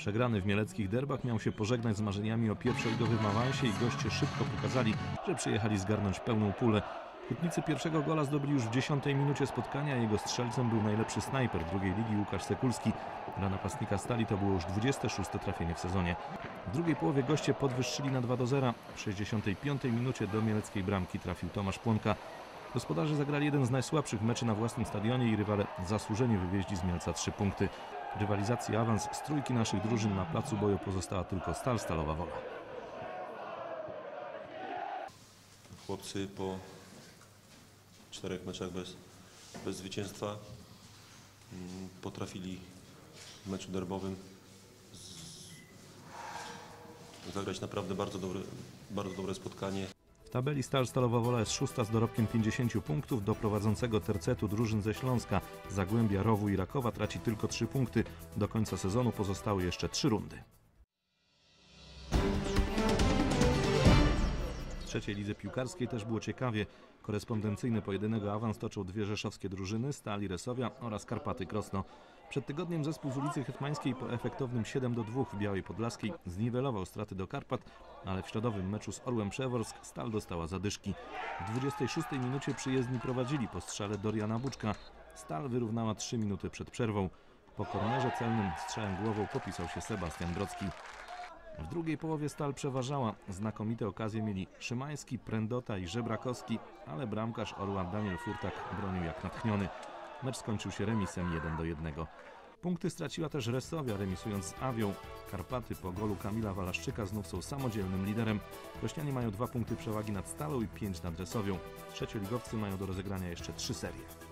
Przegrany w mieleckich derbach miał się pożegnać z marzeniami o pierwszoligovym awansie i goście szybko pokazali, że przyjechali zgarnąć pełną pulę. Hutnicy pierwszego gola zdobyli już w 10 minucie spotkania, jego strzelcem był najlepszy snajper drugiej ligi Łukasz Sekulski. Dla napastnika Stali to było już 26 trafienie w sezonie. W drugiej połowie goście podwyższyli na 2 do 0. W 65 minucie do mieleckiej bramki trafił Tomasz Płonka. Gospodarze zagrali jeden z najsłabszych meczy na własnym stadionie i rywale zasłużenie wywieźli z Mielca 3 punkty. Rywalizacji awans z trójki naszych drużyn na placu boju pozostała tylko Stal Stalowa Wola. Chłopcy po czterech meczach bez, bez zwycięstwa mm, potrafili w meczu derbowym zagrać naprawdę bardzo dobre, bardzo dobre spotkanie. W tabeli Stal Stalowa Wola jest szósta z dorobkiem 50 punktów. Do prowadzącego tercetu drużyn ze Śląska, Zagłębia, Rowu i Rakowa traci tylko 3 punkty. Do końca sezonu pozostały jeszcze 3 rundy. Trzeciej lidze piłkarskiej też było ciekawie. Korespondencyjny pojedynek o awans toczą dwie rzeszowskie drużyny, Stali Resowia oraz Karpaty Krosno. Przed tygodniem zespół z ulicy Hetmańskiej po efektownym 7 do 2 w Białej Podlaskiej zniwelował straty do Karpat, ale w środowym meczu z Orłem Przeworsk Stal dostała zadyszki. W 26 minucie przyjezdni prowadzili po strzale Doriana Buczka. Stal wyrównała 3 minuty przed przerwą. Po kornerze celnym strzałem głową popisał się Sebastian Brocki. W drugiej połowie Stal przeważała. Znakomite okazje mieli Szymański, Prędota i Żebrakowski, ale bramkarz Orła Daniel Furtak bronił jak natchniony. Mecz skończył się remisem 1 do 1. Punkty straciła też Resowia, remisując z Awią. Karpaty po golu Kamila Walaszczyka znów są samodzielnym liderem. Rośnianie mają dwa punkty przewagi nad Stalą i pięć nad Resowią. Trzecioligowcy mają do rozegrania jeszcze trzy serie.